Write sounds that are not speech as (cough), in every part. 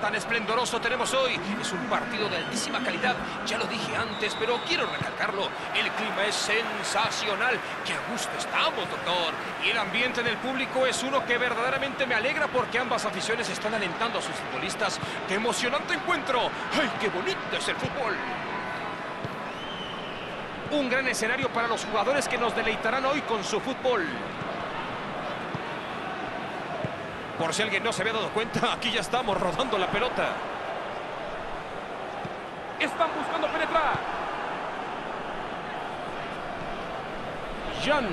tan esplendoroso tenemos hoy. Es un partido de altísima calidad, ya lo dije antes, pero quiero recalcarlo. El clima es sensacional. ¡Qué a gusto estamos, doctor! Y el ambiente del público es uno que verdaderamente me alegra porque ambas aficiones están alentando a sus futbolistas. ¡Qué emocionante encuentro! ¡Ay, qué bonito es el fútbol! Un gran escenario para los jugadores que nos deleitarán hoy con su fútbol. Por si alguien no se había dado cuenta, (laughs) aquí ya estamos rodando la pelota. Están buscando penetrar. Jan.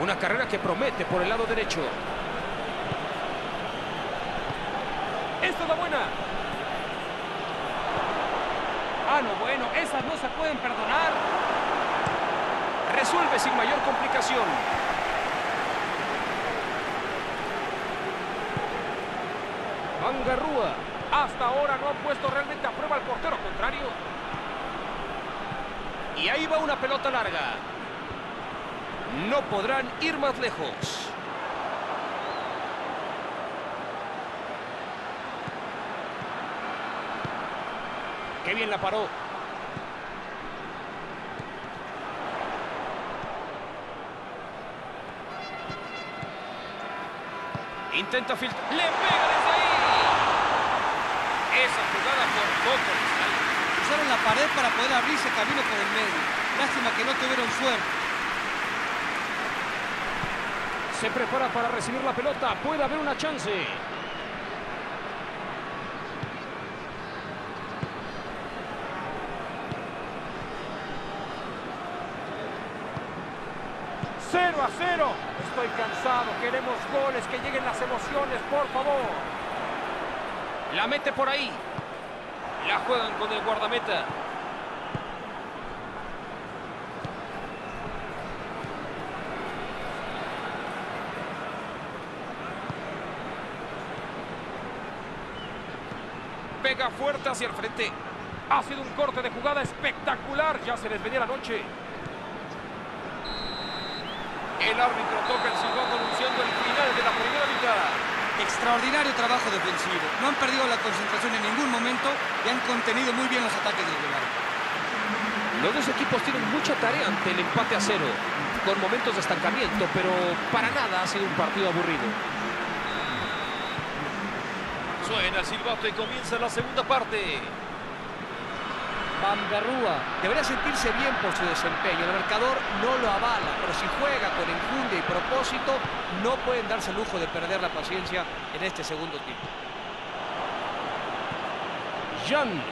Una carrera que promete por el lado derecho. Esta es la buena. Ah, no, bueno, esas no se pueden perdonar. Resuelve sin mayor complicación. Mangarrúa. Hasta ahora no han puesto realmente a prueba al portero contrario. Y ahí va una pelota larga. No podrán ir más lejos. Qué bien la paró. Intenta filtrar. ¡Le pega! Esa jugada por poco le sale. Usaron la pared para poder abrirse camino por el medio. Lástima que no tuvieron suerte. Se prepara para recibir la pelota. Puede haber una chance. 0 a 0. Estoy cansado. Queremos goles, que lleguen las emociones, por favor. La mete por ahí. La juegan con el guardameta. Pega fuerte hacia el frente. Ha sido un corte de jugada espectacular. Ya se les venía la noche. El árbitro toca el silbato anunciando el final de la primera mitad. Extraordinario trabajo defensivo. No han perdido la concentración en ningún momento y han contenido muy bien los ataques del rival. Los dos equipos tienen mucha tarea ante el empate a cero, con momentos de estancamiento, pero para nada ha sido un partido aburrido. Suena el silbato y comienza la segunda parte. Mangarrúa debería sentirse bien por su desempeño. El marcador no lo avala, pero si juega con enjundia y propósito, no pueden darse el lujo de perder la paciencia en este segundo tiempo. Jan.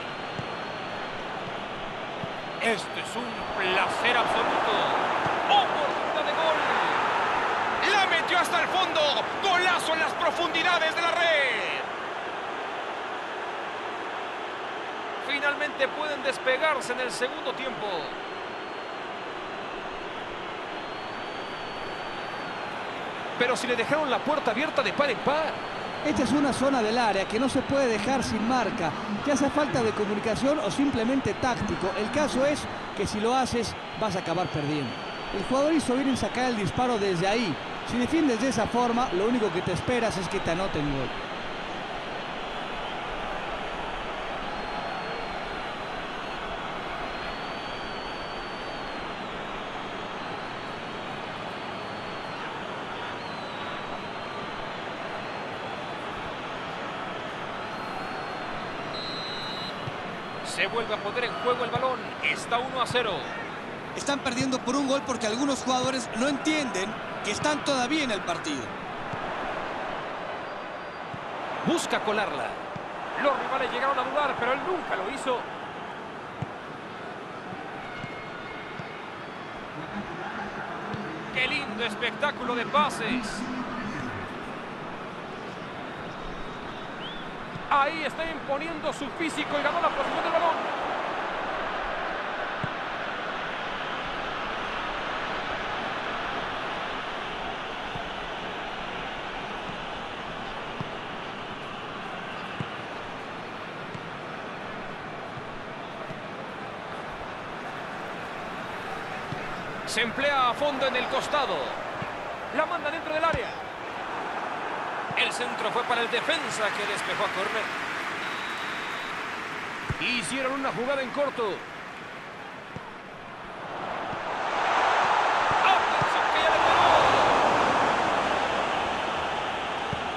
Este es un placer absoluto. Oportunidad de gol. La metió hasta el fondo. Golazo en las profundidades de la red. Pueden despegarse en el segundo tiempo. Pero si le dejaron la puerta abierta de par en par. Esta es una zona del área que no se puede dejar sin marca. Ya sea falta de comunicación o simplemente táctico. El caso es que si lo haces, vas a acabar perdiendo. El jugador hizo bien en sacar el disparo desde ahí. Si defiendes de esa forma, lo único que te esperas es que te anoten gol. Se vuelve a poner en juego el balón. Está 1 a 0. Están perdiendo por un gol porque algunos jugadores no entienden que están todavía en el partido. Busca colarla. Los rivales llegaron a dudar, pero él nunca lo hizo. ¡Qué lindo espectáculo de pases! Ahí está imponiendo su físico y ganó la posición del balón. Se emplea a fondo en el costado. La manda dentro del área. El centro fue para el defensa que despejó a córner. Hicieron una jugada en corto.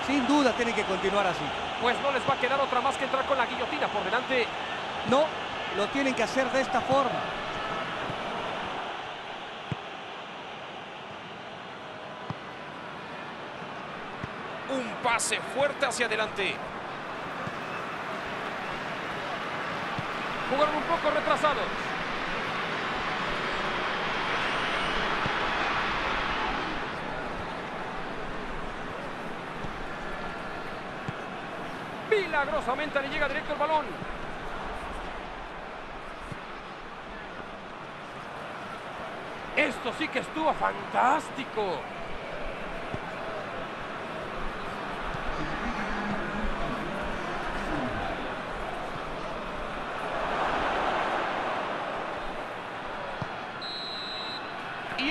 Sin duda tienen que continuar así. Pues no les va a quedar otra más que entrar con la guillotina por delante. No, lo tienen que hacer de esta forma. Un pase fuerte hacia adelante. Jugaron un poco retrasados. Milagrosamente le llega directo el balón. Esto sí que estuvo fantástico.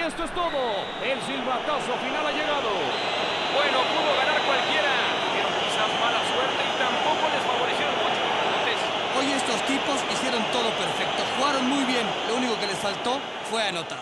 Esto es todo. El silbatazo final ha llegado. Bueno, pudo ganar cualquiera. Tuvieron quizás mala suerte y tampoco les favorecieron mucho. Hoy estos tipos hicieron todo perfecto, jugaron muy bien, lo único que les faltó fue anotar.